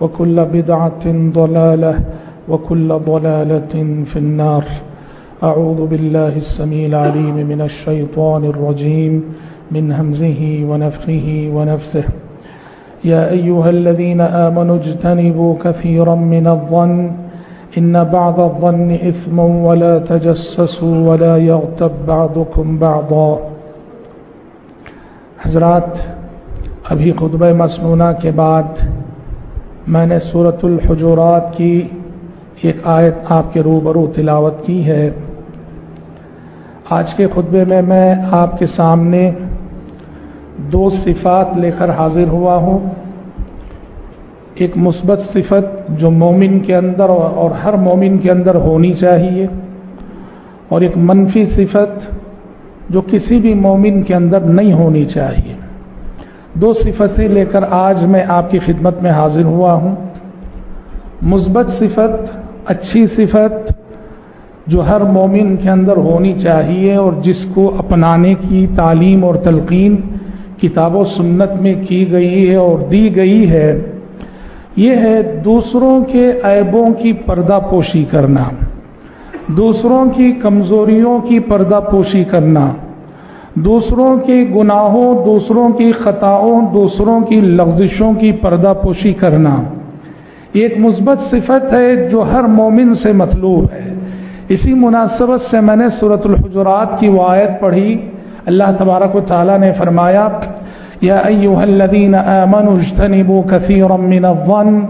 وكل بدعة ضلالة وكل ضلالة في النار. أعوذ بالله السميع العليم من الشيطان الرجيم من همزه ونفخه ونفسه. يا أيها الذين آمنوا اجتنبوا كثيرا من الظن إن بعض الظن إثم ولا تجسسوا ولا يغتب بعضكم بعضا. حضرات ابھی خطب مصنوعہ کے بعد میں نے صورت الحجورات کی ایک آیت آپ کے روبرو تلاوت کی ہے۔ آج کے خطبے میں میں آپ کے سامنے دو صفات لے کر حاضر ہوا ہوں۔ ایک مثبت صفت جو مومن کے اندر اور ہر مومن کے اندر ہونی چاہیے، اور ایک منفی صفت جو کسی بھی مومن کے اندر نہیں ہونی چاہیے۔ دو صفتیں لے کر آج میں آپ کی خدمت میں حاضر ہوا ہوں۔ مثبت صفت، اچھی صفت جو ہر مومن کے اندر ہونی چاہیے اور جس کو اپنانے کی تعلیم اور تلقین کتاب و سنت میں کی گئی ہے اور دی گئی ہے۔ یہ ہے دوسروں کے عیبوں کی پردہ پوشی کرنا، دوسروں کی کمزوریوں کی پردہ پوشی کرنا۔ دوسروں کے گناہوں، دوسروں کی خطاؤں، دوسروں کی لغزشوں کی پردہ پوشی کرنا۔ ایک مثبت صفت ہے جو ہر مومن سے مطلوب ہے۔ اسی مناسبت سے میں نے صورت الحجرات کی وایت پڑھی۔ اللہ تبارک و تعالیٰ نے فرمایا، یا ایوہ الذین آمنوا اجتنبوا کثیرا من الظن،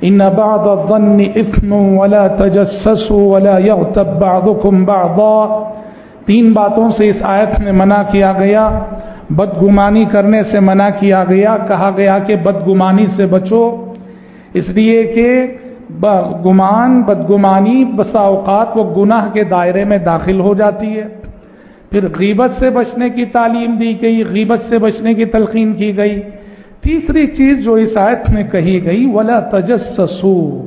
ان بعض الظن اثم ولا تجسسوا ولا یغتب بعضکم بعضا۔ تین باتوں سے اس آیت میں منع کیا گیا، بدگمانی کرنے سے منع کیا گیا، کہا گیا کہ بدگمانی سے بچو، اس لیے کہ گمان بدگمانی بسا اوقات وہ گناہ کے دائرے میں داخل ہو جاتی ہے۔ پھر غیبت سے بچنے کی تعلیم دی گئی، غیبت سے بچنے کی تلقین کی گئی۔ تیسری چیز جو اس آیت میں کہی گئی، ولا تجسسو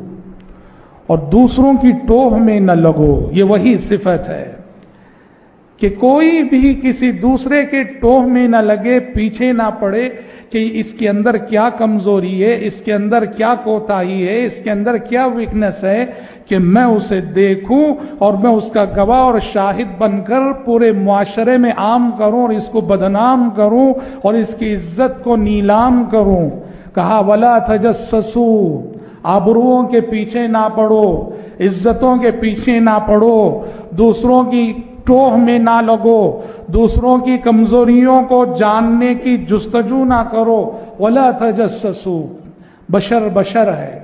اور دوسروں کی ٹوہ میں نہ لگو، یہ وہی صفت ہے۔ کہ کوئی بھی کسی دوسرے کے ٹوہ میں نہ لگے، پیچھے نہ پڑے کہ اس کے اندر کیا کمزوری ہے، اس کے اندر کیا کوتاہی ہے، اس کے اندر کیا ویکنس ہے کہ میں اسے دیکھوں اور میں اس کا گواہ اور شاہد بن کر پورے معاشرے میں عام کروں اور اس کو بدنام کروں اور اس کی عزت کو نیلام کروں۔ کہا، ولا تجسسو آبروؤں کے پیچھے نہ پڑو، عزتوں کے پیچھے نہ پڑو، دوسروں کی ٹوہ میں نہ لگو۔ دوسروں کی کمزوریوں کو جاننے کی جستجو نہ کرو۔ ولا تجسسو بشر بشر ہے۔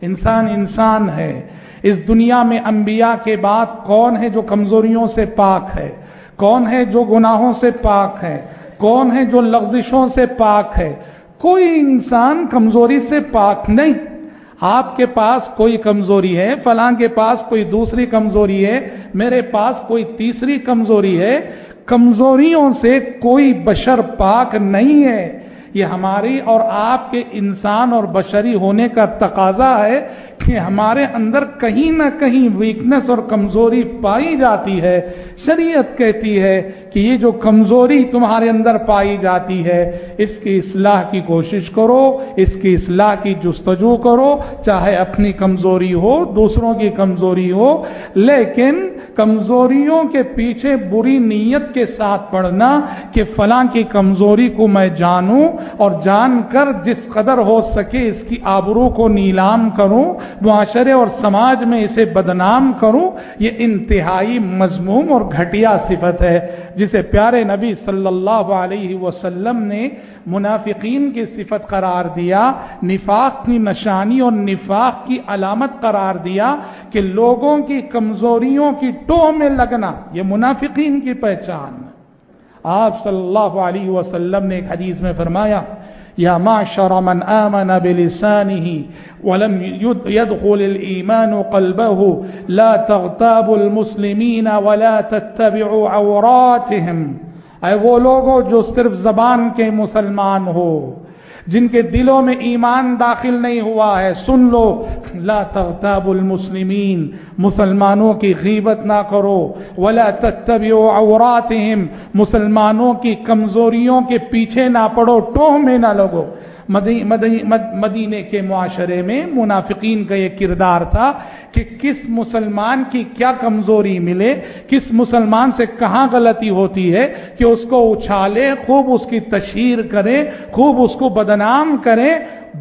انسان انسان ہے۔ اس دنیا میں انبیاء کے بعد کون ہے جو کمزوریوں سے پاک ہے؟ کون ہے جو گناہوں سے پاک ہے؟ کون ہے جو لغزشوں سے پاک ہے؟ کوئی انسان کمزوری سے پاک نہیں۔ آپ کے پاس کوئی کمزوری ہے، فلاں کے پاس کوئی دوسری کمزوری ہے، میرے پاس کوئی تیسری کمزوری ہے، کمزوریوں سے کوئی بشر پاک نہیں ہے۔ یہ ہماری اور آپ کے انسان اور بشری ہونے کا تقاضا ہے کہ ہمارے اندر کہیں نہ کہیں ویکنس اور کمزوری پائی جاتی ہے۔ شریعت کہتی ہے کہ یہ جو کمزوری تمہارے اندر پائی جاتی ہے، اس کی اصلاح کی کوشش کرو، اس کی اصلاح کی جستجو کرو، چاہے اپنی کمزوری ہو، دوسروں کی کمزوری ہو، لیکن کمزوریوں کے پیچھے بری نیت کے ساتھ پڑھنا کہ فلاں کی کمزوری کو میں جانوں اور جان کر جس قدر ہو سکے اس کی آبرو کو نیلام کروں معاشرے اور سماج میں اسے بدنام کروں، یہ انتہائی مضموم اور گھٹیا صفت ہے، جسے پیارے نبی صلی اللہ علیہ وسلم نے منافقین کی صفت قرار دیا، نفاق کی نشانی اور نفاق کی علامت قرار دیا کہ لوگوں کی کمزوریوں کی ٹو میں لگنا، یہ منافقین کی پہچان۔ آپ صلی اللہ علیہ وسلم نے ایک حدیث میں فرمایا یا معشر من آمن بلسانه ولم يدخل الإيمان قلبه لا تغتابوا المسلمين ولا تتبعوا عوراتهم. اے وہ لوگوں جو صرف زبان کے مسلمان ہو جن کے دلوں میں ایمان داخل نہیں ہوا ہے سن لو لا تغتاب المسلمین، مسلمانوں کی غیبت نہ کرو، ولا تتبعوا عوراتهم مسلمانوں کی کمزوریوں کے پیچھے نہ پڑو، ٹوہ میں نہ لگو۔ مدینے کے معاشرے میں منافقین کا یہ کردار تھا کہ کس مسلمان کی کیا کمزوری ملے، کس مسلمان سے کہاں غلطی ہوتی ہے کہ اس کو اچھالے، خوب اس کی تشہیر کرے خوب اس کو بدنام کرے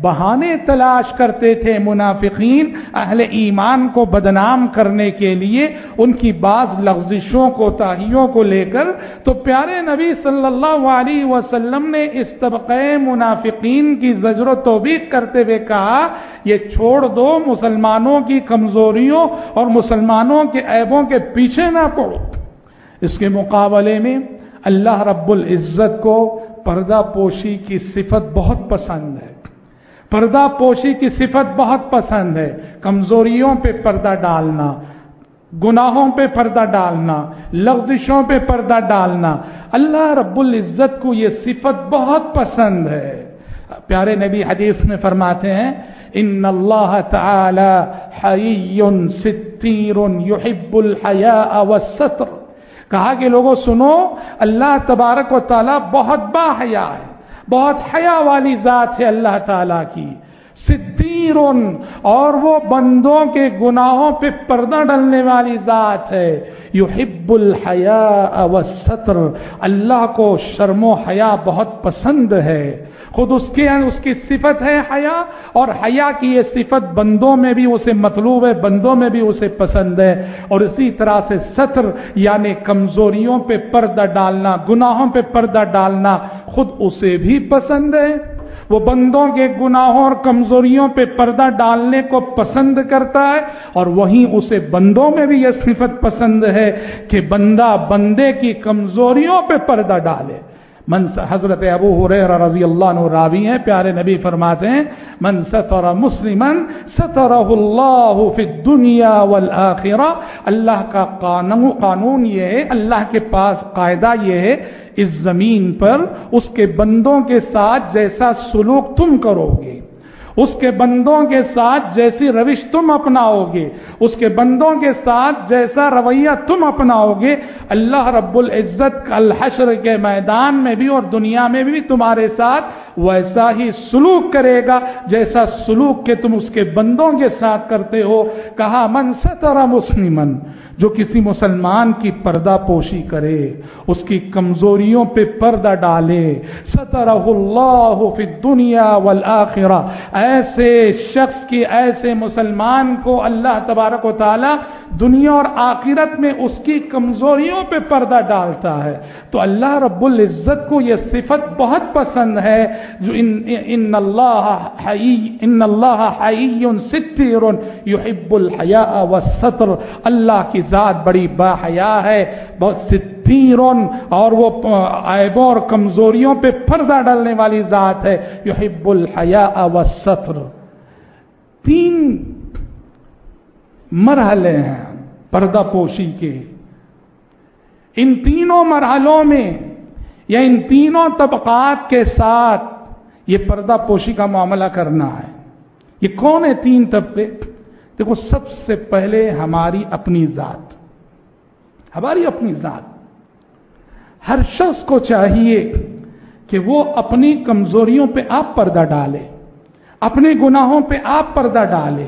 بہانے تلاش کرتے تھے منافقین اہل ایمان کو بدنام کرنے کے لیے، ان کی بعض لغزشوں کو، تاہیوں کو لے کر۔ تو پیارے نبی صلی اللہ علیہ وسلم نے اس طبقے منافقین کی زجر و توبیق کرتے ہوئے کہا، یہ چھوڑ دو مسلمانوں کی کمزوریوں اور مسلمانوں کے عیبوں کے پیچھے نہ پڑو۔ اس کے مقابلے میں اللہ رب العزت کو پردہ پوشی کی صفت بہت پسند ہے۔ پردہ پوشی کی صفت بہت پسند ہے۔ کمزوریوں پہ پردہ ڈالنا، گناہوں پہ پردہ ڈالنا لفزشوں پہ پردہ ڈالنا۔ اللہ رب العزت کو یہ صفت بہت پسند ہے۔ پیارے نبی حدیث میں فرماتے ہیں، ان اللہ تعالی حی ستیر یحب الحیاء والستر کہا کہ لوگوں، سنو، اللہ تبارک و تعالی بہت با حیا ہے۔ بہت حیا والی ذات ہے اللہ تعالیٰ کی۔ صدیر اور وہ بندوں کے گناہوں پہ پردہ ڈلنے والی ذات ہے۔ یحب الحیا والستر۔ اللہ کو شرم و حیا بہت پسند ہے۔ خود اس کے اس کی صفت ہے حیا، اور حیا کی یہ صفت بندوں میں بھی اسے مطلوب ہے، بندوں میں بھی اسے پسند ہے۔ اور اسی طرح سے ستر یعنی کمزوریوں پہ پردہ ڈالنا، گناہوں پہ پردہ ڈالنا خود اسے بھی پسند ہے۔ وہ بندوں کے گناہوں اور کمزوریوں پہ پردہ ڈالنے کو پسند کرتا ہے، اور وہیں اسے بندوں میں بھی یہ صفت پسند ہے کہ بندہ بندے کی کمزوریوں پہ پردہ ڈالے۔ من حضرت ابو حریر رضی اللہ عنہ راوی ہیں، پیارے نبی فرماتے ہیں، من ستر مسلمن سترہ اللہ فی الدنیا والآخرہ۔ اللہ کا قانون یہ ہے، اللہ کے پاس قاعدہ یہ ہے، اس زمین پر اس کے بندوں کے ساتھ جیسا سلوک تم کرو گے۔ اس کے بندوں کے ساتھ جیسی روش تم اپناؤ گے اس کے بندوں کے ساتھ جیسا رویہ تم اپناؤ گے اللہ رب العزت الحشر کے میدان میں بھی اور دنیا میں بھی تمہارے ساتھ ویسا ہی سلوک کرے گا جیسا سلوک کہ تم اس کے بندوں کے ساتھ کرتے ہو، کہا من ستر مسلمن جو کسی مسلمان کی پردہ پوشی کرے، اس کی کمزوریوں پہ پردہ ڈالے۔ سترہ اللہ فی دنیا والآخرہ ایسے شخص کی، ایسے مسلمان کو اللہ تبارک و تعالی دنیا اور آخرت میں اس کی کمزوریوں پہ پردہ ڈالتا ہے۔ تو اللہ رب العزت کو یہ صفت بہت پسند ہے، جو ان ان اللہ حی، ان اللہ حی ستیر یحب الحیاء والستر۔ اللہ کی ذات بڑی باحیا ہے، بہت ستیر اور وہ عیبوں اور کمزوریوں پہ پردہ ڈالنے والی ذات ہے، یحب الحیاء والستر۔ تین مرحلے ہیں پردہ پوشی کے۔ ان تینوں مرحلوں میں، یا ان تینوں طبقات کے ساتھ یہ پردہ پوشی کا معاملہ کرنا ہے۔ یہ کون ہے تین طبقے؟ دیکھو، سب سے پہلے ہماری اپنی ذات، ہماری اپنی ذات۔ ہر شخص کو چاہیے کہ وہ اپنی کمزوریوں پہ آپ پردہ ڈالے، اپنے گناہوں پہ آپ پردہ ڈالے۔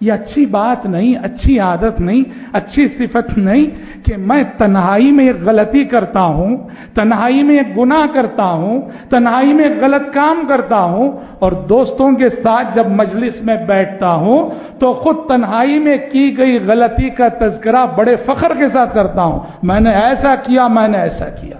یہ اچھی بات نہیں، اچھی عادت نہیں، اچھی صفت نہیں کہ میں تنہائی میں ایک غلطی کرتا ہوں، تنہائی میں ایک گناہ کرتا ہوں، تنہائی میں ایک غلط کام کرتا ہوں اور دوستوں کے ساتھ جب مجلس میں بیٹھتا ہوں تو خود تنہائی میں کی گئی غلطی کا تذکرہ بڑے فخر کے ساتھ کرتا ہوں۔ میں نے ایسا کیا، میں نے ایسا کیا۔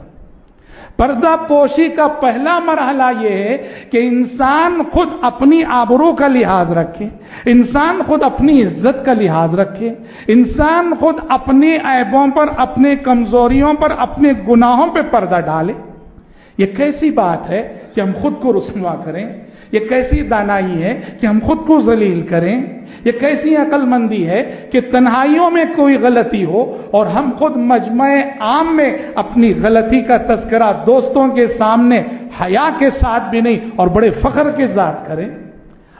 پردہ پوشی کا پہلا مرحلہ یہ ہے کہ انسان خود اپنی آبرو کا لحاظ رکھے، انسان خود اپنی عزت کا لحاظ رکھے، انسان خود اپنی عیبوں پر اپنے کمزوریوں پر، اپنے گناہوں پہ پردہ ڈالے۔ یہ کیسی بات ہے کہ ہم خود کو رسوا کریں یہ کیسی دانائی ہے کہ ہم خود کو ذلیل کریں؟ یہ کیسی عقل مندی ہے کہ تنہائیوں میں کوئی غلطی ہو اور ہم خود مجمع عام میں اپنی غلطی کا تذکرہ دوستوں کے سامنے، حیا کے ساتھ بھی نہیں اور بڑے فخر کے ساتھ کریں؟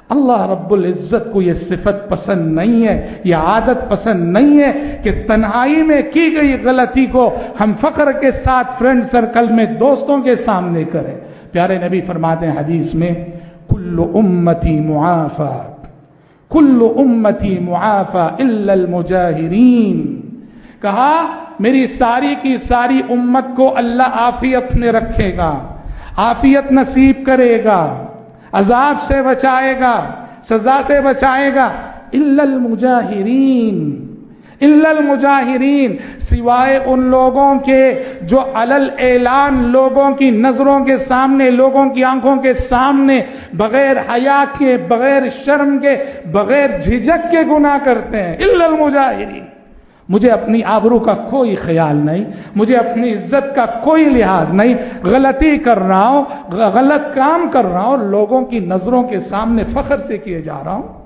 اللہ رب العزت کو یہ صفت پسند نہیں ہے، یہ عادت پسند نہیں ہے کہ تنہائی میں کی گئی غلطی کو ہم فخر کے ساتھ فرینڈ سرکل میں دوستوں کے سامنے کریں۔ پیارے نبی فرماتے ہیں حدیث میں کل امتی معافا کل امتی معافا إلا المجاہرین کہا میری ساری کی ساری امت کو اللہ آفیت میں رکھے گا آفیت نصیب کرے گا عذاب سے بچائے گا سزا سے بچائے گا الا المجاہرین. الا المجاہرین سوائے ان لوگوں کے جو علل اعلان لوگوں کی نظروں کے سامنے، لوگوں کی آنکھوں کے سامنے، بغیر حیا کے، بغیر شرم کے، بغیر جھجک کے گناہ کرتے ہیں۔ الا المجاہرین مجھے اپنی آبرو کا کوئی خیال نہیں، مجھے اپنی عزت کا کوئی لحاظ نہیں۔ غلطی کر رہا ہوں، غلط کام کر رہا ہوں، لوگوں کی نظروں کے سامنے فخر سے کیے جا رہا ہوں۔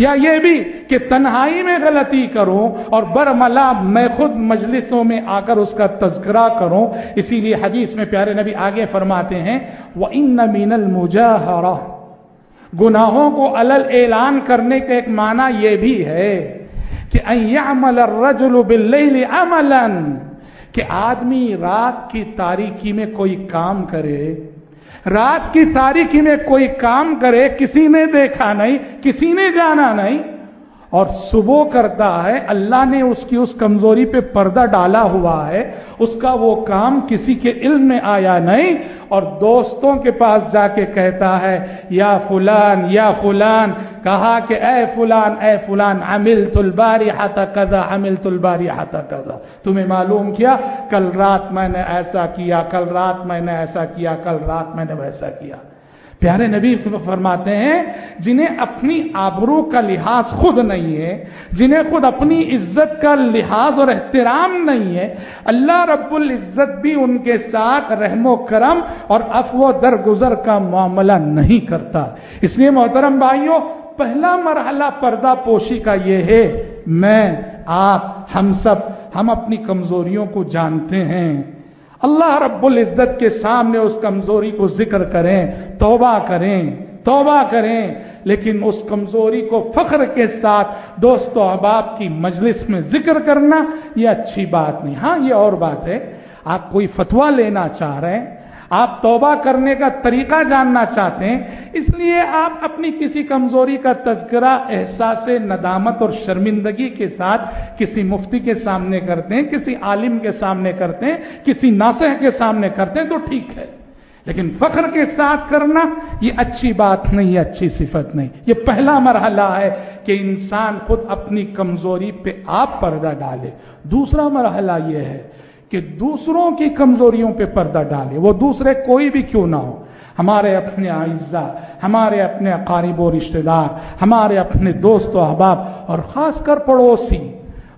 یا یہ بھی کہ تنہائی میں غلطی کروں اور برملا میں خود مجلسوں میں آ کر اس کا تذکرہ کروں، اسی لیے حدیث میں پیارے نبی آگے فرماتے ہیں وہ ان مین المجاہرہ گناہوں کو الل اعلان کرنے کا ایک معنی یہ بھی ہے کہ الرجل باللیل عملا، کہ آدمی رات کی تاریکی میں کوئی کام کرے رات کی تاریخی میں کوئی کام کرے، کسی نے دیکھا نہیں، کسی نے جانا نہیں اور صبح کرتا ہے، اللہ نے اس کی اس کمزوری پہ پردہ ڈالا ہوا ہے، اس کا وہ کام کسی کے علم میں آیا نہیں، اور دوستوں کے پاس جا کے کہتا ہے، یا فلان یا فلان، کہا کہ اے فلان اے فلان عمل تلباری ہاتھا کزا عمل تلباری ہاتھا کزا تمہیں معلوم کیا؟ کل رات میں نے ایسا کیا، کل رات میں نے ایسا کیا، کل رات میں نے ویسا کیا۔ پیارے نبی فرماتے ہیں، جنہیں اپنی آبرو کا لحاظ خود نہیں ہے، جنہیں خود اپنی عزت کا لحاظ اور احترام نہیں ہے، اللہ رب العزت بھی ان کے ساتھ رحم و کرم اور افو درگزر کا معاملہ نہیں کرتا۔ اس لیے محترم بھائیوں، پہلا مرحلہ پردہ پوشی کا یہ ہے، میں، آپ، ہم سب، ہم اپنی کمزوریوں کو جانتے ہیں۔ اللہ رب العزت کے سامنے اس کمزوری کو ذکر کریں، توبہ کریں توبہ کریں، لیکن اس کمزوری کو فخر کے ساتھ دوست و احباب کی مجلس میں ذکر کرنا یہ اچھی بات نہیں۔ ہاں یہ اور بات ہے۔ آپ کوئی فتوا لینا چاہ رہے ہیں؟ آپ توبہ کرنے کا طریقہ جاننا چاہتے ہیں، اس لیے آپ اپنی کسی کمزوری کا تذکرہ، احساس ندامت اور شرمندگی کے ساتھ کسی مفتی کے سامنے کرتے ہیں، کسی عالم کے سامنے کرتے ہیں، کسی ناسح کے سامنے کرتے ہیں تو ٹھیک ہے۔ لیکن فخر کے ساتھ کرنا، یہ اچھی بات نہیں اچھی صفت نہیں۔ یہ پہلا مرحلہ ہے کہ انسان خود اپنی کمزوری پہ آپ پردہ ڈالے۔ دوسرا مرحلہ یہ ہے کہ دوسروں کی کمزوریوں پہ پردہ ڈالے۔ وہ دوسرے کوئی بھی کیوں نہ ہو۔ ہمارے اپنے اعزا ہمارے اپنے قارب و رشتے دار، ہمارے اپنے دوست و احباب اور خاص کر پڑوسی۔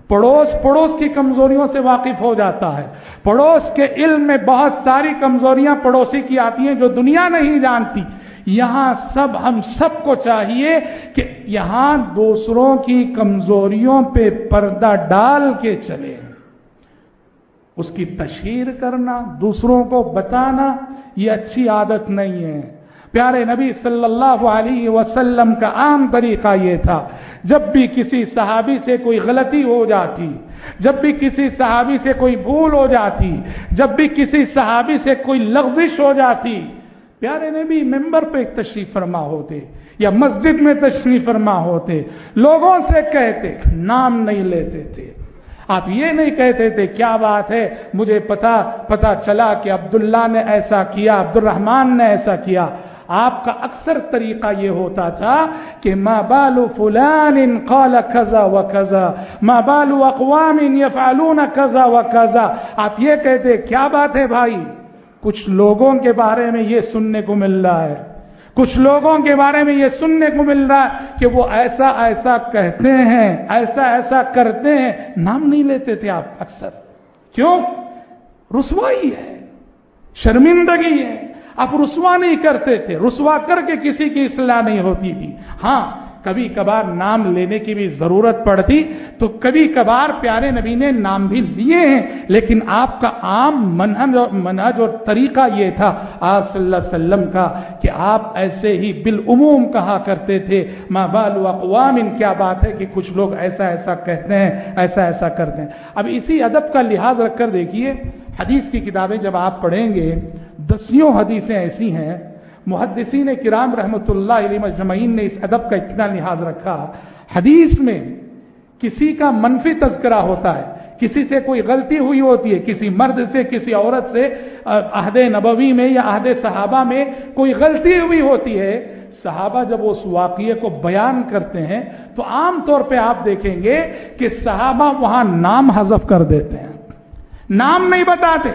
پڑوس پڑوس کی کمزوریوں سے واقف ہو جاتا ہے۔ پڑوس کے علم میں بہت ساری کمزوریاں پڑوسی کی آتی ہیں جو دنیا نہیں جانتی۔ یہاں سب، ہم سب کو چاہیے کہ یہاں دوسروں کی کمزوریوں پہ پردہ ڈال کے چلے۔ اس کی تشہیر کرنا، دوسروں کو بتانا، یہ اچھی عادت نہیں ہے۔ پیارے نبی صلی اللہ علیہ وسلم کا عام طریقہ یہ تھا، جب بھی کسی صحابی سے کوئی غلطی ہو جاتی، جب بھی کسی صحابی سے کوئی بھول ہو جاتی، جب بھی کسی صحابی سے کوئی لغزش ہو جاتی، پیارے نے بھی ممبر پہ تشریف فرما ہوتے یا مسجد میں تشریف فرما ہوتے، لوگوں سے کہتے، نام نہیں لیتے تھے۔ آپ یہ نہیں کہتے تھے، کیا بات ہے؟ مجھے پتا پتا چلا کہ عبداللہ نے ایسا کیا عبد الرحمان نے ایسا کیا۔ آپ کا اکثر طریقہ یہ ہوتا تھا کہ ما بال فلان قال کزا و کزا ما بال اقوام یفعلون کزا و کزا آپ یہ کہتے، کیا بات ہے بھائی؟ کچھ لوگوں کے بارے میں یہ سننے کو مل رہا ہے۔ کچھ لوگوں کے بارے میں یہ سننے کو مل رہا ہے کہ وہ ایسا ایسا کہتے ہیں، ایسا ایسا کرتے ہیں۔ نام نہیں لیتے تھے آپ اکثر۔ کیوں؟ رسوائی ہے، شرمندگی ہے۔ آپ رسوا نہیں کرتے تھے، رسوا کر کے کسی کی اصلاح نہیں ہوتی تھی۔ ہاں کبھی کبھار نام لینے کی بھی ضرورت پڑتی تو کبھی کبھار پیارے نبی نے نام بھی لیے ہیں، لیکن آپ کا عام منہج اور منہج اور طریقہ یہ تھا آپ صلی اللہ علیہ وسلم کا کہ آپ ایسے ہی بالعموم کہا کرتے تھے ماں بال اقوام ان کیا بات ہے کہ کچھ لوگ ایسا ایسا کہتے ہیں، ایسا ایسا کرتے ہیں۔ اب اسی ادب کا لحاظ رکھ کر دیکھیے، حدیث کی کتابیں جب آپ پڑھیں گے، دسیوں حدیثیں ایسی ہیں محدثین کرام رحمۃ اللہ علیہ مجمعین نے اس ادب کا اتنا لحاظ رکھا، حدیث میں کسی کا منفی تذکرہ ہوتا ہے، کسی سے کوئی غلطی ہوئی ہوتی ہے، کسی مرد سے، کسی عورت سے، عہد نبوی میں یا عہد صحابہ میں کوئی غلطی ہوئی ہوتی ہے، صحابہ جب اس واقعے کو بیان کرتے ہیں تو عام طور پہ آپ دیکھیں گے کہ صحابہ وہاں نام حذف کر دیتے ہیں۔ نام نہیں بتاتے۔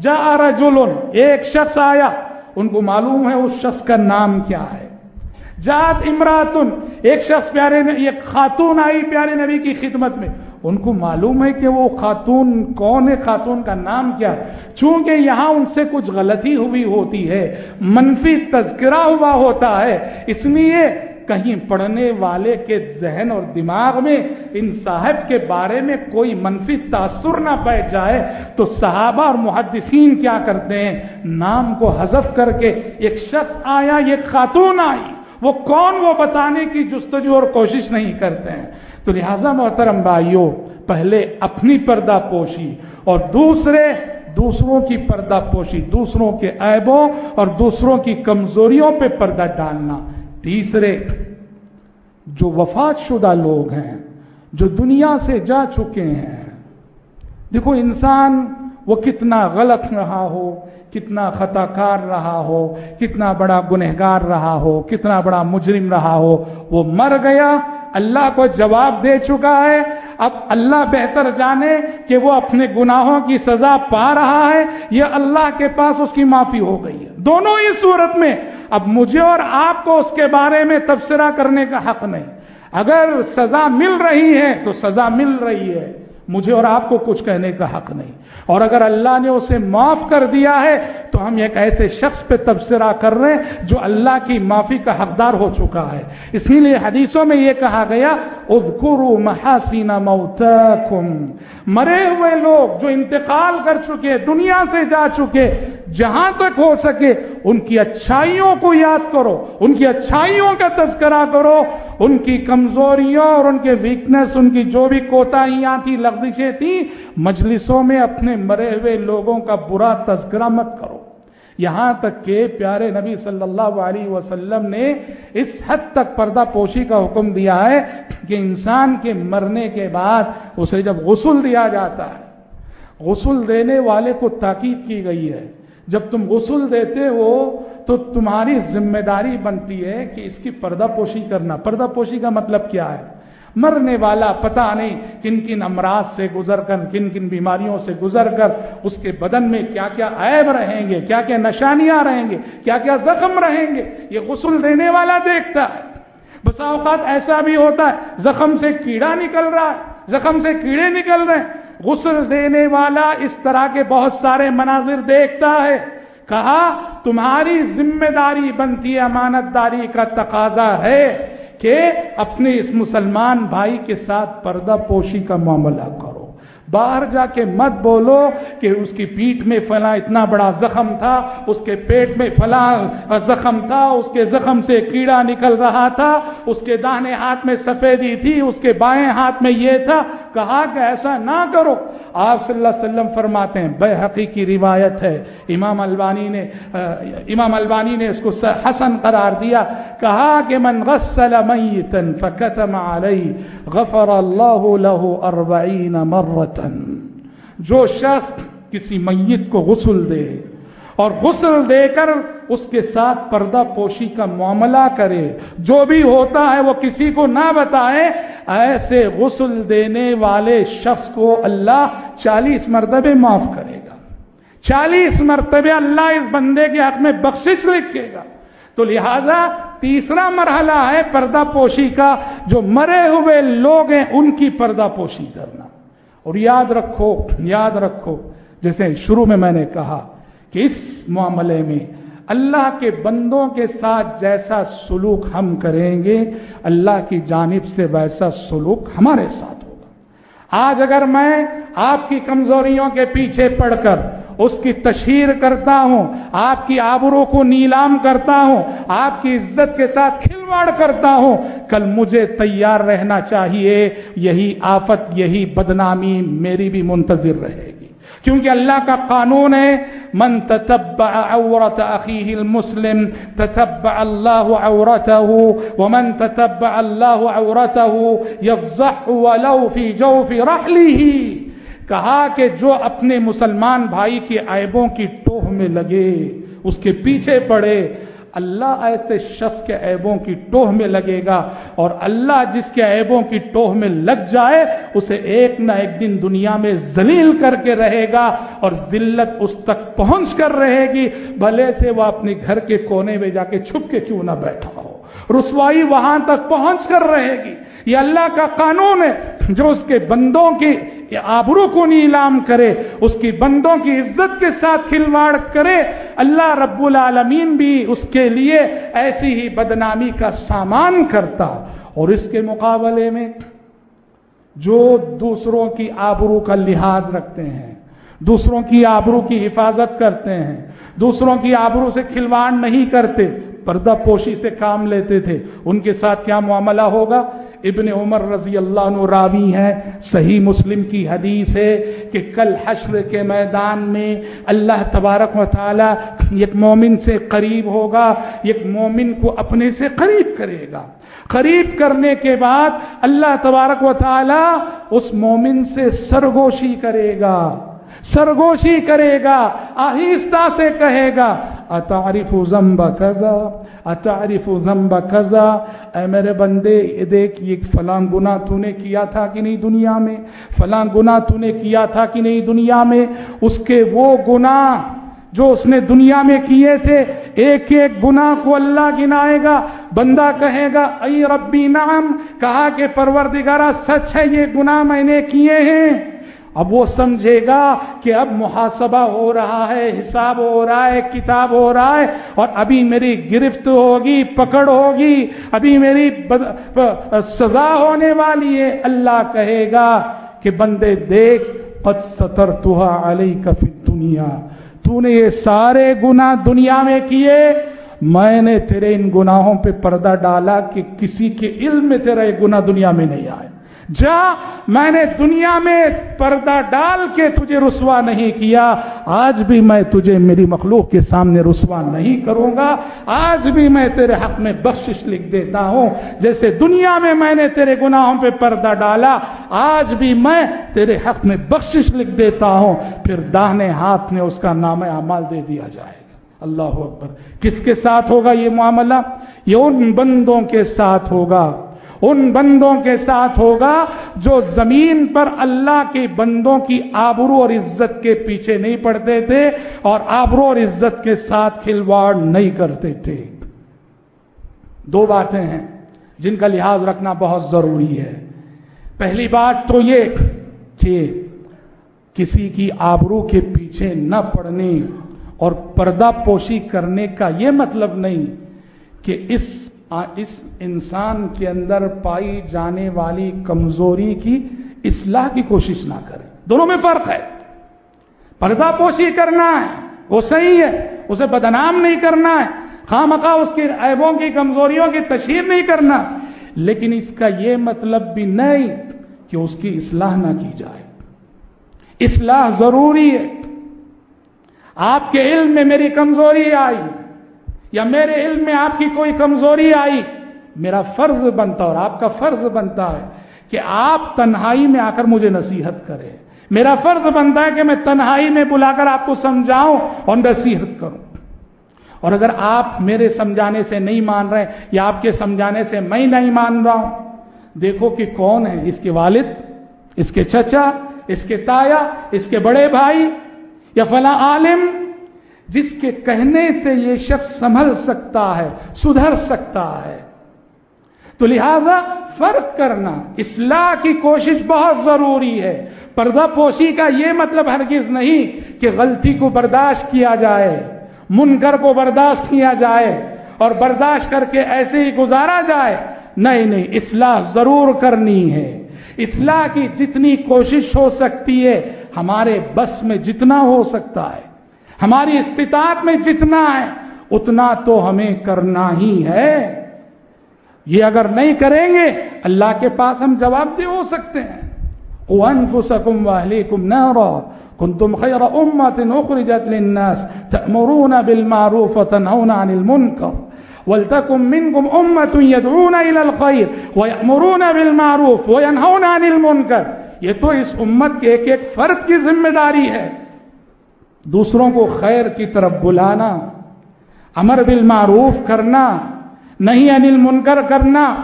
جا رجل، ایک شخص آیا ان کو معلوم ہے اس شخص کا نام کیا ہے۔ جات امراتن، ایک شخص پیارے ایک خاتون آئی پیارے نبی کی خدمت میں۔ ان کو معلوم ہے کہ وہ خاتون، کون ہے؟ خاتون کا نام کیا ہے۔ چونکہ یہاں ان سے کچھ غلطی ہوئی ہوتی ہے، منفی تذکرہ ہوا ہوتا ہے۔ اس لیے کہیں پڑھنے والے کے ذہن اور دماغ میں ان صاحب کے بارے میں کوئی منفی تاثر نہ بیٹھ جائے تو صحابہ اور محدثین کیا کرتے ہیں؟ نام کو حذف کر کے ایک شخص آیا، ایک خاتون آئی۔ وہ کون؟ وہ بتانے کی جستجو اور کوشش نہیں کرتے ہیں۔ تو لہذا محترم بھائیوں پہلے اپنی پردہ پوشی اور دوسرے، دوسروں کی پردہ پوشی، دوسروں کے عیبوں اور دوسروں کی کمزوریوں پہ پردہ ڈالنا۔ تیسرے، جو وفات شدہ لوگ ہیں، جو دنیا سے جا چکے ہیں۔ دیکھو، انسان وہ کتنا غلط رہا ہو، کتنا خطا کار رہا ہو، کتنا بڑا گنہگار رہا ہو، کتنا بڑا مجرم رہا ہو، وہ مر گیا، اللہ کو جواب دے چکا ہے اب اللہ بہتر جانے کہ وہ اپنے گناہوں کی سزا پا رہا ہے، یہ اللہ کے پاس اس کی معافی ہو گئی ہے۔ دونوں ہی صورت میں اب مجھے اور آپ کو اس کے بارے میں تبصرہ کرنے کا حق نہیں۔ اگر سزا مل رہی ہے تو سزا مل رہی ہے۔ مجھے اور آپ کو کچھ کہنے کا حق نہیں۔ اور اگر اللہ نے اسے معاف کر دیا ہے، تو ہم ایک ایسے شخص پہ تبصرہ کر رہے ہیں جو اللہ کی معافی کا حقدار ہو چکا ہے۔ اسی لیے حدیثوں میں یہ کہا گیا، اذکروا محاسن موتاکم۔ مرے ہوئے لوگ جو انتقال کر چکے، دنیا سے جا چکے، جہاں تک ہو سکے، ان کی اچھائیوں کو یاد کرو، ان کی اچھائیوں کا تذکرہ کرو۔ ان کی کمزوریوں اور ان کے ویکنس ان کی جو بھی کوتاہیاں تھی لغزشیں تھیں، مجلسوں میں اپنے مرے ہوئے لوگوں کا برا تذکرہ مت کرو۔ یہاں تک کہ پیارے نبی صلی اللہ علیہ وسلم نے اس حد تک پردہ پوشی کا حکم دیا ہے کہ انسان کے مرنے کے بعد اسے جب غسل دیا جاتا ہے، غسل دینے والے کو تاکید کی گئی ہے۔ جب تم غسل دیتے ہو تو تمہاری ذمہ داری بنتی ہے کہ اس کی پردہ پوشی کرنا۔ پردہ پوشی کا مطلب کیا ہے؟ مرنے والا پتا نہیں کن کن امراض سے گزر کر، کن کن بیماریوں سے گزر کر، اس کے بدن میں کیا کیا عیب رہیں گے، کیا کیا نشانیاں رہیں گے، کیا کیا زخم رہیں گے۔ یہ غسل دینے والا دیکھتا ہے۔ بسا اوقات ایسا بھی ہوتا ہے، زخم سے کیڑا نکل رہا ہے، زخم سے کیڑے نکل رہے ہیں۔ غسل دینے والا اس طرح کے بہت سارے مناظر دیکھتا ہے۔ کہا، تمہاری ذمہ داری بنتی امانت داری کا تقاضا ہے کہ اپنے اس مسلمان بھائی کے ساتھ پردہ پوشی کا معاملہ کرو۔ باہر جا کے مت بولو کہ اس کی پیٹ میں فلاں اتنا بڑا زخم تھا، اس کے پیٹ میں فلاں زخم تھا، اس کے زخم سے کیڑا نکل رہا تھا، اس کے داہنے ہاتھ میں سفیدی تھی، اس کے بائیں ہاتھ میں یہ تھا۔ کہا کہ ایسا نہ کرو۔ آپ صلی اللہ علیہ وسلم فرماتے ہیں، بے حقیقی روایت ہے۔ امام البانی نے، امام البانی نے اس کو حسن قرار دیا۔ کہا کہ من غسل میتا فکتم علی غفر اللہ له اربعین مرتا۔ جو شخص کسی میت کو غسل دے اور غسل دے کر اس کے ساتھ پردہ پوشی کا معاملہ کرے۔ جو بھی ہوتا ہے وہ کسی کو نہ بتائے۔ ایسے غسل دینے والے شخص کو اللہ چالیس مرتبے معاف کرے گا۔ چالیس مرتبے اللہ اس بندے کے حق میں بخشش لکھے گا۔ تو لہذا تیسرا مرحلہ ہے پردہ پوشی کا، جو مرے ہوئے لوگ ہیں ان کی پردہ پوشی کرنا۔ اور یاد رکھو یاد رکھو، جیسے شروع میں میں نے کہا کہ اس معاملے میں؟ اللہ کے بندوں کے ساتھ جیسا سلوک ہم کریں گے، اللہ کی جانب سے ویسا سلوک ہمارے ساتھ ہوگا۔ آج اگر میں آپ کی کمزوریوں کے پیچھے پڑ کر اس کی تشہیر کرتا ہوں، آپ کی آبروں کو نیلام کرتا ہوں، آپ کی عزت کے ساتھ کھلواڑ کرتا ہوں، کل مجھے تیار رہنا چاہیے، یہی آفت، یہی بدنامی میری بھی منتظر رہے گی۔ کیونکہ اللہ کا قانون ہے، من تتبع عورت اخیه المسلم، تتبع اللہ عورته ومن تتبع اللہ عورته يفضح ولو في جوف رحله کہا کہ جو اپنے مسلمان بھائی کے عیبوں کی ٹوہ میں لگے، اس کے پیچھے پڑے اللہ ایسے شخص کے عیبوں کی ٹوہ میں لگے گا اور اللہ جس کے عیبوں کی ٹوہ میں لگ جائے، اسے ایک نہ ایک دن دنیا میں ذلیل کر کے رہے گا اور ذلت اس تک پہنچ کر رہے گی۔ بھلے سے وہ اپنے گھر کے کونے میں جا کے چھپ کے کیوں نہ بیٹھا ہو؟ رسوائی وہاں تک پہنچ کر رہے گی۔ یہ اللہ کا قانون ہے جو اس کے بندوں کی آبرو کو نیلام کرے، اس کی بندوں کی عزت کے ساتھ کھلواڑ کرے۔ اللہ رب العالمین بھی اس کے لیے ایسی ہی بدنامی کا سامان کرتا۔ اور اس کے مقابلے میں جو دوسروں کی آبرو کا لحاظ رکھتے ہیں، دوسروں کی آبرو کی حفاظت کرتے ہیں، دوسروں کی آبرو سے کھلواڑ نہیں کرتے، پردہ پوشی سے کام لیتے تھے۔ ان کے ساتھ کیا معاملہ ہوگا؟ ابن عمر رضی اللہ عنہ راوی ہے صحیح مسلم کی حدیث ہے کہ کل حشر کے میدان میں اللہ تبارک و تعالی ایک مومن سے قریب ہوگا، ایک مومن کو اپنے سے قریب کرے گا۔ قریب کرنے کے بعد اللہ تبارک و تعالی اس مومن سے سرگوشی کرے گا۔ سرگوشی کرے گا، آہستہ سے کہے گا، اتعرف ذنب کذا، اتعرف ذنب کذا؟ اے میرے بندے دیکھ، یہ فلاں گناہ تو نے کیا تھا کہ نہیں دنیا میں؟ فلاں گناہ تو نے کیا تھا کہ نہیں دنیا میں؟ اس کے وہ گناہ جو اس نے دنیا میں کیے تھے، ایک ایک گناہ کو اللہ گنائے گا، بندہ کہے گا، ای ربی نام کہا کہ پروردگارہ، سچ ہے، یہ گناہ میں نے کیے ہیں۔ اب وہ سمجھے گا کہ اب محاسبہ ہو رہا ہے، حساب ہو رہا ہے، کتاب ہو رہا ہے، اور ابھی میری گرفت ہوگی، پکڑ ہوگی، ابھی میری سزا ہونے والی ہے۔ اللہ کہے گا کہ بندے دیکھ، قد ستر علی کفی دنیا تو نے یہ سارے گناہ دنیا میں کیے۔ میں نے تیرے ان گناہوں پہ پردہ ڈالا کہ کسی کے علم میں تیرا یہ گناہ دنیا میں نہیں آئے جا، میں نے دنیا میں پردہ ڈال کے تجھے رسوا نہیں کیا۔ آج بھی میں تجھے میری مخلوق کے سامنے رسوا نہیں کروں گا۔ آج بھی میں تیرے حق میں بخشش لکھ دیتا ہوں۔ جیسے دنیا میں میں نے تیرے گناہوں پہ پردہ ڈالا، آج بھی میں تیرے حق میں بخشش لکھ دیتا ہوں۔ پھر داہنے ہاتھ میں اس کا نام اعمال دے دیا جائے گا۔ اللہ اکبر۔ کس کے ساتھ ہوگا یہ معاملہ؟ یہ ان بندوں کے ساتھ ہوگا۔ ان بندوں کے ساتھ ہوگا جو زمین پر اللہ کے بندوں کی آبرو اور عزت کے پیچھے نہیں پڑتے تھے اور آبرو اور عزت کے ساتھ کھلواڑ نہیں کرتے تھے۔ دو باتیں ہیں جن کا لحاظ رکھنا بہت ضروری ہے۔ پہلی بات تو یہ کہ کسی کی آبرو کے پیچھے نہ پڑنے اور پردہ پوشی کرنے کا یہ مطلب نہیں کہ اس اس انسان کے اندر پائی جانے والی کمزوری کی اصلاح کی کوشش نہ کریں دونوں میں فرق ہے۔ پردہ پوشی کرنا ہے، وہ صحیح ہے۔ اسے بدنام نہیں کرنا ہے۔ خواہ مخواہ اس کے عیبوں کی، کمزوریوں کی تشہیر نہیں کرنا۔ لیکن اس کا یہ مطلب بھی نہیں کہ اس کی اصلاح نہ کی جائے۔ اصلاح ضروری ہے۔ آپ کے علم میں میری کمزوری آئی۔ یا میرے علم میں آپ کی کوئی کمزوری آئی؟ میرا فرض بنتا اور آپ کا فرض بنتا ہے کہ آپ تنہائی میں آ کر مجھے نصیحت کریں۔ میرا فرض بنتا ہے کہ میں تنہائی میں بلا کر آپ کو سمجھاؤں اور نصیحت کروں۔ اور اگر آپ میرے سمجھانے سے نہیں مان رہے یا آپ کے سمجھانے سے میں نہیں مان رہا ہوں، دیکھو کہ کون ہے اس کے والد، اس کے چچا، اس کے تایا، اس کے بڑے بھائی یا فلاں عالم۔ جس کے کہنے سے یہ شخص سنبھل سکتا ہے، سدھر سکتا ہے۔ تو لہذا فرق کرنا، اصلاح کی کوشش بہت ضروری ہے۔ پردہ پوشی کا یہ مطلب ہرگز نہیں کہ غلطی کو برداشت کیا جائے، منکر کو برداشت کیا جائے اور برداشت کر کے ایسے ہی گزارا جائے۔ نہیں نہیں، اصلاح ضرور کرنی ہے۔ اصلاح کی جتنی کوشش ہو سکتی ہے، ہمارے بس میں جتنا ہو سکتا ہے۔ ہماری استطاعت میں جتنا ہے، اتنا تو ہمیں کرنا ہی ہے۔ یہ اگر نہیں کریں گے، اللہ کے پاس ہم جواب دہ ہو سکتے ہیں۔ وأنفسكم وأهليكم نارا كنتم خير أمة أخرجت للناس تأمرون بالمعروف وتنهون عن المنكر ولتكن منكم أمة يدعون إلى الخير ويأمرون بالمعروف وينهون عن المنكر۔ یہ تو اس امت کے ایک ایک فرد کی ذمہ داری ہے۔ دوسروں کو خیر کی طرف بلانا، امر بالمعروف کرنا نہیں انل منکر کرنا،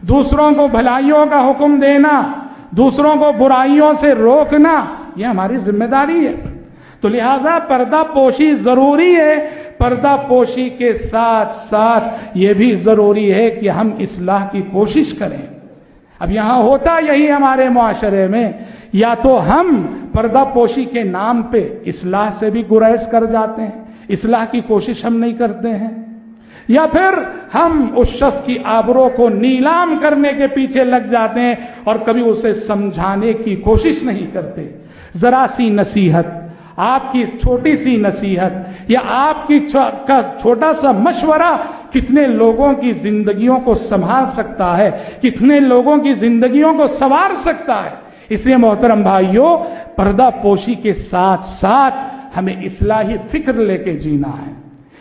دوسروں کو بھلائیوں کا حکم دینا، دوسروں کو برائیوں سے روکنا، یہ ہماری ذمہ داری ہے۔ تو لہذا پردہ پوشی ضروری ہے۔ پردہ پوشی کے ساتھ ساتھ یہ بھی ضروری ہے کہ ہم اصلاح کی کوشش کریں۔ اب یہاں ہوتا یہی ہمارے معاشرے میں، یا تو ہم پردہ پوشی کے نام پہ اصلاح سے بھی گریز کر جاتے ہیں، اصلاح کی کوشش ہم نہیں کرتے ہیں۔ یا پھر ہم اس شخص کی آبروں کو نیلام کرنے کے پیچھے لگ جاتے ہیں اور کبھی اسے سمجھانے کی کوشش نہیں کرتے۔ ذرا سی نصیحت، آپ کی چھوٹی سی نصیحت یا آپ کی چھوٹا سا مشورہ کتنے لوگوں کی زندگیوں کو سنبھال سکتا ہے، کتنے لوگوں کی زندگیوں کو سنوار سکتا ہے۔ اس لیے محترم بھائیوں پردہ پوشی کے ساتھ ساتھ ہمیں اصلاحی فکر لے کے جینا ہے۔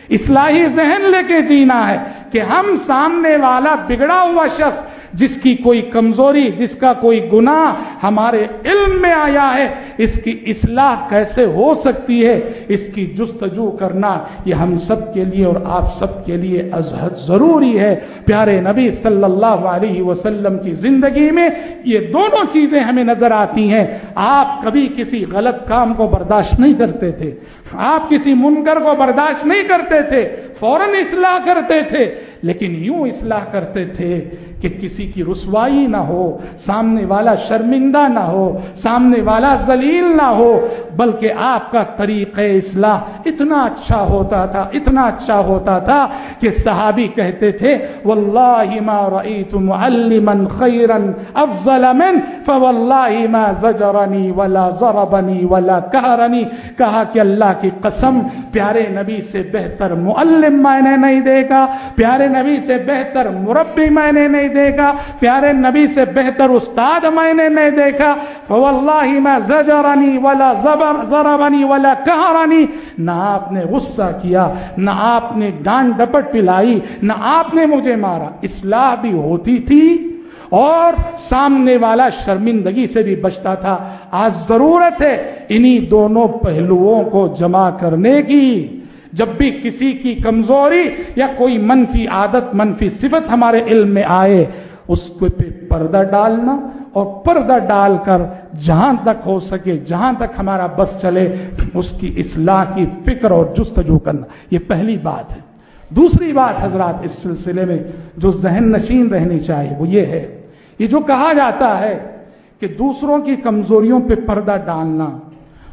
اصلاحی ذہن لے کے جینا ہے کہ ہم سامنے والا بگڑا ہوا شخص جس کی کوئی کمزوری، جس کا کوئی گناہ ہمارے علم میں آیا ہے، اس کی اصلاح کیسے ہو سکتی ہے؟ اس کی جستجو کرنا، یہ ہم سب کے لیے اور آپ سب کے لیے ازحد ضروری ہے۔ پیارے نبی صلی اللہ علیہ وسلم کی زندگی میں یہ دونوں چیزیں ہمیں نظر آتی ہیں۔ آپ کبھی کسی غلط کام کو برداشت نہیں کرتے تھے۔ آپ کسی منکر کو برداشت نہیں کرتے تھے۔ فوراً اصلاح کرتے تھے۔ لیکن یوں اصلاح کرتے تھے۔ کہ کسی کی رسوائی نہ ہو، سامنے والا شرمندہ نہ ہو، سامنے والا ذلیل نہ ہو، بلکہ آپ کا طریقہ اصلاح اتنا اچھا ہوتا تھا، اتنا اچھا ہوتا تھا کہ صحابی کہتے تھے، واللہ ما رأیت معلما خیرا افضل من، فواللہ ما زجرنی ولا ضربنی ولا کہرنی. کہا کہ اللہ کی قسم پیارے نبی سے بہتر معلم میں نے نہیں دیکھا، پیارے نبی سے بہتر مربی میں نے نہیں دیکھا، پیارے نبی سے بہتر استاد میں نے نہیں دیکھا۔ فواللہ ما زجرنی ولا زبر ذرا بنی والا رانی نہ آپ نے غصہ کیا، نہ آپ نے ڈانٹ ڈپٹ پلائی، نہ آپ نے مجھے مارا۔ اصلاح بھی ہوتی تھی۔ اور سامنے والا شرمندگی سے بھی بچتا تھا۔ آج ضرورت ہے انہی دونوں پہلوؤں کو جمع کرنے کی۔ جب بھی کسی کی کمزوری یا کوئی منفی عادت، منفی صفت ہمارے علم میں آئے، اس پہ پردہ ڈالنا اور پردہ ڈال کر جہاں تک ہو سکے، جہاں تک ہمارا بس چلے، اس کی اصلاح کی فکر اور جستجو کرنا۔ یہ پہلی بات ہے۔ دوسری بات حضرات اس سلسلے میں جو ذہن نشین رہنی چاہیے، وہ یہ ہے۔ یہ جو کہا جاتا ہے کہ دوسروں کی کمزوریوں پہ پردہ ڈالنا،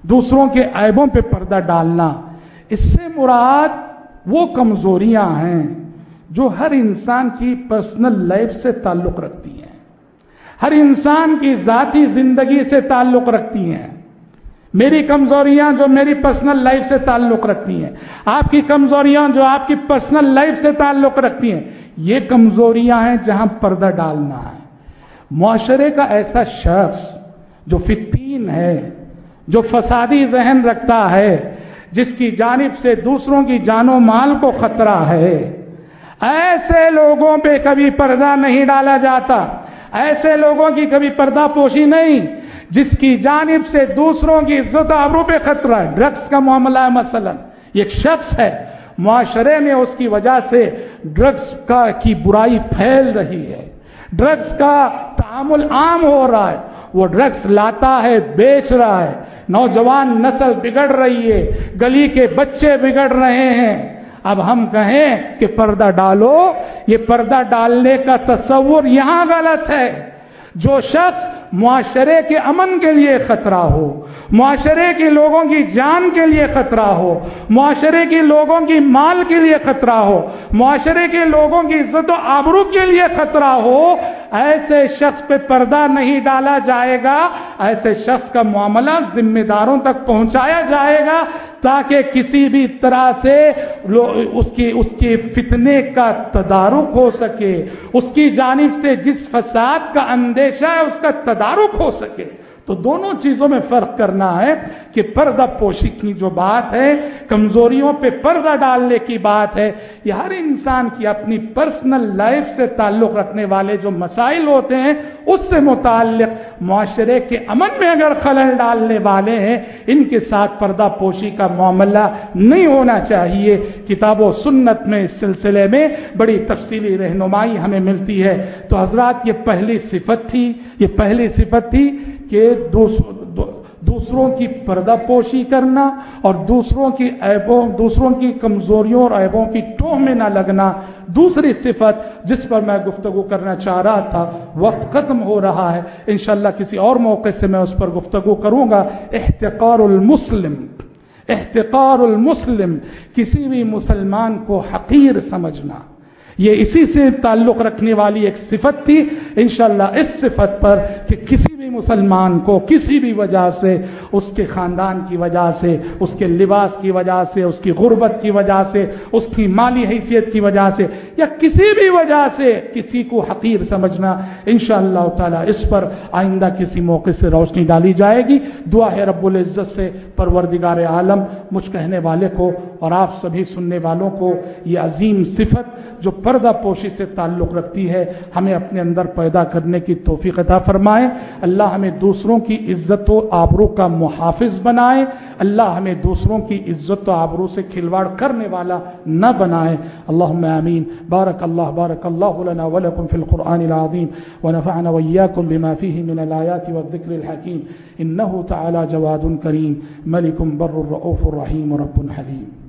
دوسروں کے عیبوں پہ پردہ ڈالنا، اس سے مراد وہ کمزوریاں ہیں جو ہر انسان کی پرسنل لائف سے تعلق رکھتی ہیں۔ ہر انسان کی ذاتی زندگی سے تعلق رکھتی ہیں۔ میری کمزوریاں جو میری پرسنل لائف سے تعلق رکھتی ہیں۔ آپ کی کمزوریاں جو آپ کی پرسنل لائف سے تعلق رکھتی ہیں۔ یہ کمزوریاں ہیں جہاں پردہ ڈالنا ہے۔ معاشرے کا ایسا شخص جو فتین ہے، جو فسادی ذہن رکھتا ہے، جس کی جانب سے دوسروں کی جان و مال کو خطرہ ہے۔ ایسے لوگوں پہ کبھی پردہ نہیں ڈالا جاتا۔ ایسے لوگوں کی کبھی پردہ پوشی نہیں، جس کی جانب سے دوسروں کی عزت آبرو پہ خطرہ ہے۔ ڈرگس کا معاملہ ہے مثلا۔ ایک شخص ہے۔ معاشرے میں اس کی وجہ سے ڈرگس کا کی برائی پھیل رہی ہے۔ ڈرگس کا تعامل عام ہو رہا ہے۔ وہ ڈرگس لاتا ہے، بیچ رہا ہے۔ نوجوان نسل بگڑ رہی ہے۔ گلی کے بچے بگڑ رہے ہیں۔ اب ہم کہیں کہ پردہ ڈالو۔ یہ پردہ ڈالنے کا تصور یہاں غلط ہے۔ جو شخص معاشرے کے امن کے لیے خطرہ ہو معاشرے کے لوگوں کی جان کے لیے خطرہ ہو، معاشرے کے لوگوں کی مال کے لیے خطرہ ہو، معاشرے کے لوگوں کی عزت و آبرو کے لیے خطرہ ہو، ایسے شخص پہ پردہ نہیں ڈالا جائے گا، ایسے شخص کا معاملہ ذمہ داروں تک پہنچایا جائے گا تاکہ کسی بھی طرح سے اس کی، اس کے فتنے کا تدارک ہو سکے، اس کی جانب سے جس فساد کا اندیشہ ہے، اس کا تدارک ہو سکے۔ تو دونوں چیزوں میں فرق کرنا ہے کہ پردہ پوشی کی جو بات ہے، کمزوریوں پہ پردہ ڈالنے کی بات ہے۔ یہ ہر انسان کی اپنی پرسنل لائف سے تعلق رکھنے والے جو مسائل ہوتے ہیں، اس سے متعلق معاشرے کے امن میں اگر خلل ڈالنے والے ہیں، ان کے ساتھ پردہ پوشی کا معاملہ نہیں ہونا چاہیے۔ کتاب و سنت میں اس سلسلے میں بڑی تفصیلی رہنمائی ہمیں ملتی ہے۔ تو حضرات، یہ پہلی صفت تھی، یہ پہلی صفت تھی کہ دوسروں کی پردہ پوشی کرنا اور دوسروں کی عیبوں دوسروں کی کمزوریوں اور عیبوں کی ٹوہ میں نہ لگنا۔ دوسری صفت جس پر میں گفتگو کرنا چاہ رہا تھا، وقت ختم ہو رہا ہے۔ انشاءاللہ کسی اور موقع سے میں اس پر گفتگو کروں گا۔ احتقار المسلم احتقار المسلم، کسی بھی مسلمان کو حقیر سمجھنا۔ یہ اسی سے تعلق رکھنے والی ایک صفت تھی۔ انشاءاللہ اس صفت پر کہ کسی بھی مسلمان کو کسی بھی وجہ سے، اس کے خاندان کی وجہ سے، اس کے لباس کی وجہ سے، اس کی غربت کی وجہ سے، اس کی مالی حیثیت کی وجہ سے یا کسی بھی وجہ سے کسی کو حقیر سمجھنا، انشاءاللہ تعالی اس پر آئندہ کسی موقع سے روشنی ڈالی جائے گی۔ دعا ہے رب العزت سے پروردگار عالم، مجھ کہنے والے کو اور آپ سبھی سننے والوں کو یہ عظیم صفت جو پردہ پوشی سے تعلق رکھتی ہے، ہمیں اپنے اندر پیدا کرنے کی توفیق عطا فرمائے۔ اللہ اللہ ہمیں دوسروں کی عزت و آبرو کا محافظ بنائے، اللہ ہمیں دوسروں کی عزت و آبرو سے کھلواڑ کرنے والا نہ بنائے۔ اللہم آمین۔ بارک اللہ بارک اللہ لنا ولکم فی القرآن العظیم۔ ونفعنا ویاکم بما فیہ من الآیات والذکر الحکیم۔ انہو تعالی جواد کریم۔ ملک بر الرؤوف الرحیم رب حلیم۔